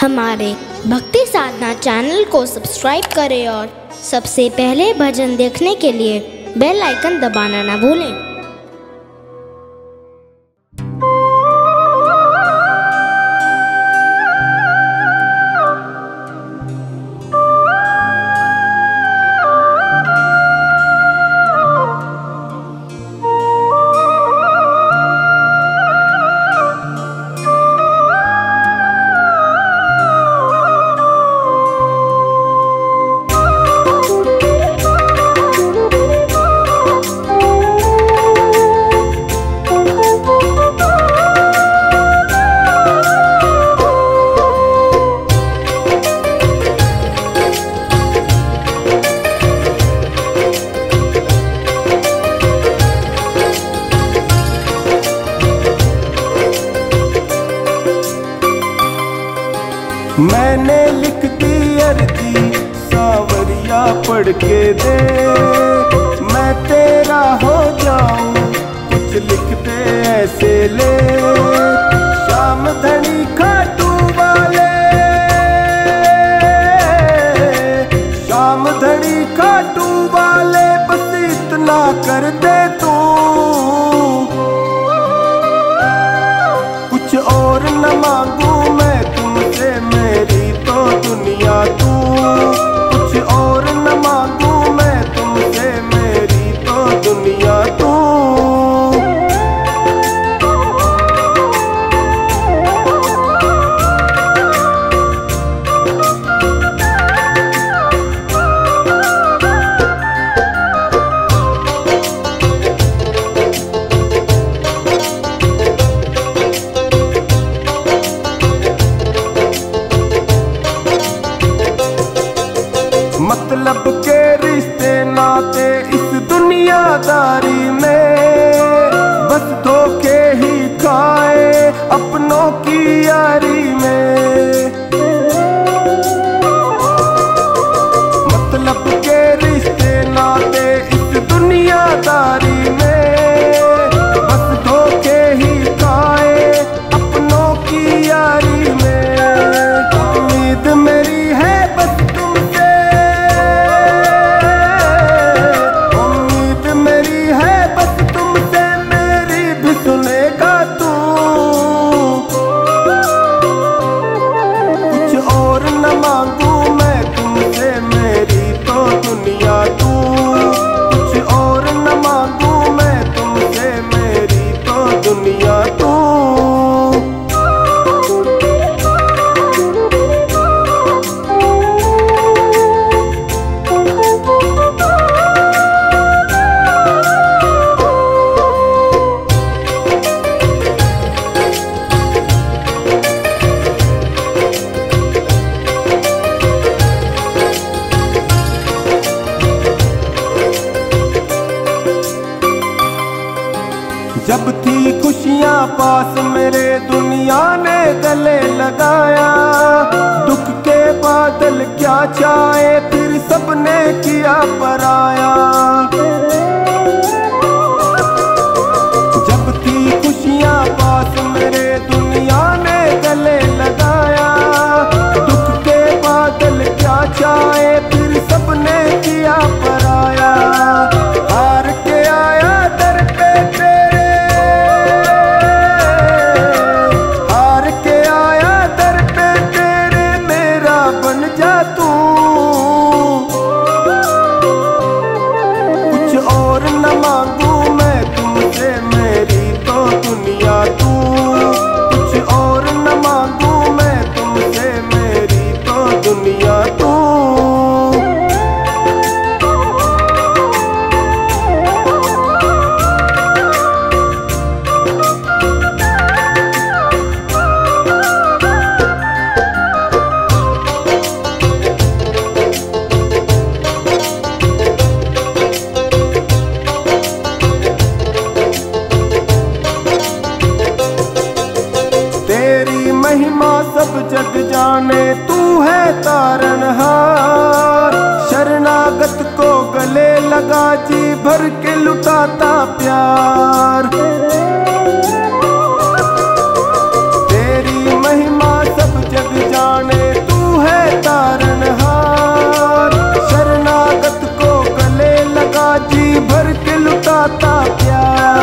हमारे भक्ति साधना चैनल को सब्सक्राइब करें और सबसे पहले भजन देखने के लिए बेल आइकन दबाना ना भूलें। मैंने लिख दी अर्जी, सावरिया पढ़ के दे। मैं तेरा हो जाऊँ, कुछ लिख दे ऐसे ले। शाम धनी खाटू वाले। शाम धनी खाटू वाले, बस इतना कर दे तू। कुछ और न मांगू मतलब के रिश्ते नाते इस दुनियादारी में। बस धोखे ही खाए अपनों की यारी में। मतलब के रिश्ते नाते इस दुनियादारी लगाया। दुख के बादल क्या चाहे फिर सबने किया पराया सब जग जाने, तू है तारणहार। शरणागत को गले लगा जी, भर के लुटाता प्यार। तेरी महिमा सब जग जाने, तू है तारणहार। शरणागत को गले लगा जी, भर के लुटाता प्यार।